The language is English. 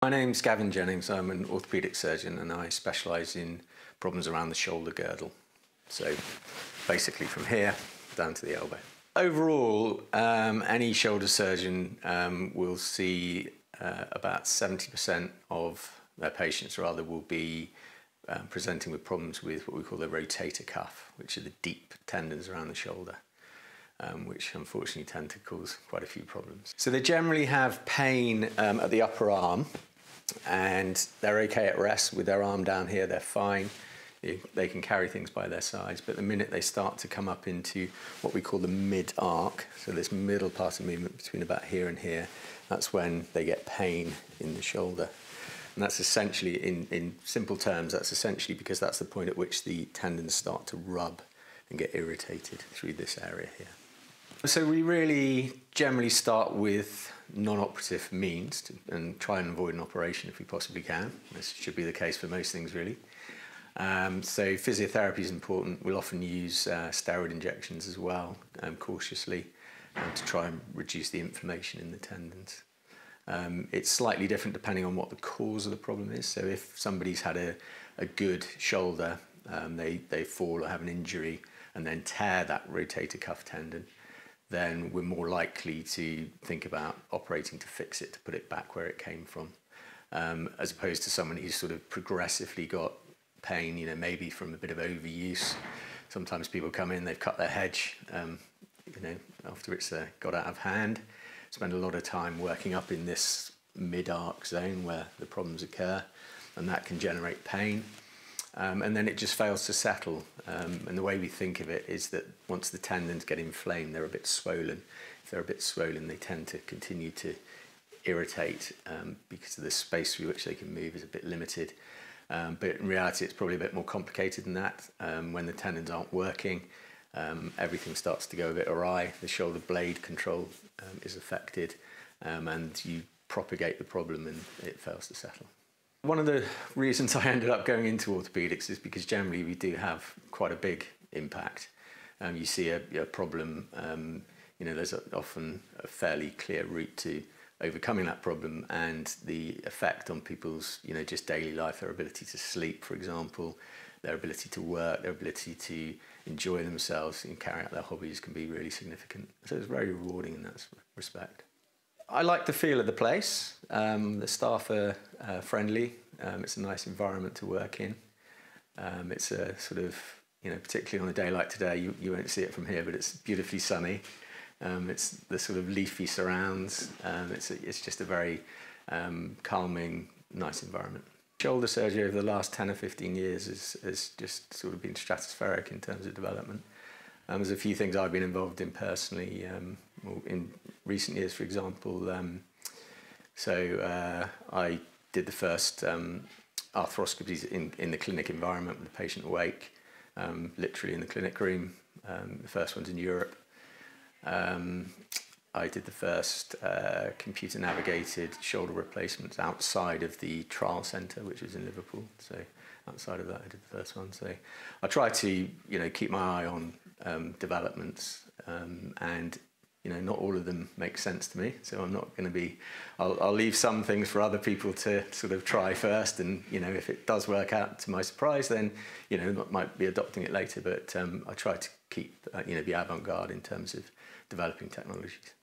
My name's Gavin Jennings. I'm an orthopaedic surgeon and I specialise in problems around the shoulder girdle. So basically from here down to the elbow. Overall, um, any shoulder surgeon um, will see uh, about 70% of their patients rather will be um, presenting with problems with what we call the rotator cuff, which are the deep tendons around the shoulder. Um, which unfortunately tend to cause quite a few problems. So they generally have pain um, at the upper arm and they're okay at rest with their arm down here, they're fine. They can carry things by their sides, but the minute they start to come up into what we call the mid arc, so this middle part of movement between about here and here, that's when they get pain in the shoulder. And that's essentially, in, in simple terms, that's essentially because that's the point at which the tendons start to rub and get irritated through this area here. So we really generally start with non-operative means to, and try and avoid an operation if we possibly can. This should be the case for most things really. Um, so physiotherapy is important. We'll often use uh, steroid injections as well, um, cautiously, um, to try and reduce the inflammation in the tendons. Um, it's slightly different depending on what the cause of the problem is. So if somebody's had a, a good shoulder, um, they, they fall or have an injury and then tear that rotator cuff tendon, then we're more likely to think about operating to fix it, to put it back where it came from, um, as opposed to someone who's sort of progressively got pain, you know, maybe from a bit of overuse. Sometimes people come in, they've cut their hedge, um, you know, after it's uh, got out of hand spend a lot of time working up in this mid-arc zone where the problems occur and that can generate pain. Um, and then it just fails to settle. Um, and the way we think of it is that once the tendons get inflamed, they're a bit swollen. If they're a bit swollen, they tend to continue to irritate um, because of the space through which they can move is a bit limited. Um, but in reality, it's probably a bit more complicated than that. Um, when the tendons aren't working, um, everything starts to go a bit awry. The shoulder blade control is affected, and you propagate the problem and it fails to settle. One of the reasons I ended up going into orthopedics is because generally we do have quite a big impact. Um, you see a, a problem, um, you know, there's a, often a fairly clear route to overcoming that problem and the effect on people's, you know, just daily life, their ability to sleep, for example, their ability to work, their ability to enjoy themselves and carry out their hobbies can be really significant. So it's very rewarding in that respect. I like the feel of the place. Um, the staff are uh, friendly. Um, it's a nice environment to work in. Um, it's a sort of, you know, particularly on a day like today, you, you won't see it from here, but it's beautifully sunny. Um, it's the sort of leafy surrounds. Um, it's, a, it's just a very um, calming, nice environment. Shoulder surgery over the last 10 or 15 years has, has just sort of been stratospheric in terms of development. Um, there's a few things I've been involved in personally um, in recent years, for example. Um, so uh, I did the first um, arthroscopies in, in the clinic environment with the patient awake, um, literally in the clinic room. Um, the first ones in Europe. I did the first uh, computer navigated shoulder replacements outside of the trial centre, which was in Liverpool. So outside of that, I did the first one. So I try to, you know, keep my eye on um, developments um, and, you know, not all of them make sense to me. So I'm not going to be, I'll, I'll leave some things for other people to sort of try first. And, you know, if it does work out to my surprise, then, you know, might be adopting it later. But um, I try to keep, uh, you know, be avant-garde in terms of developing technologies.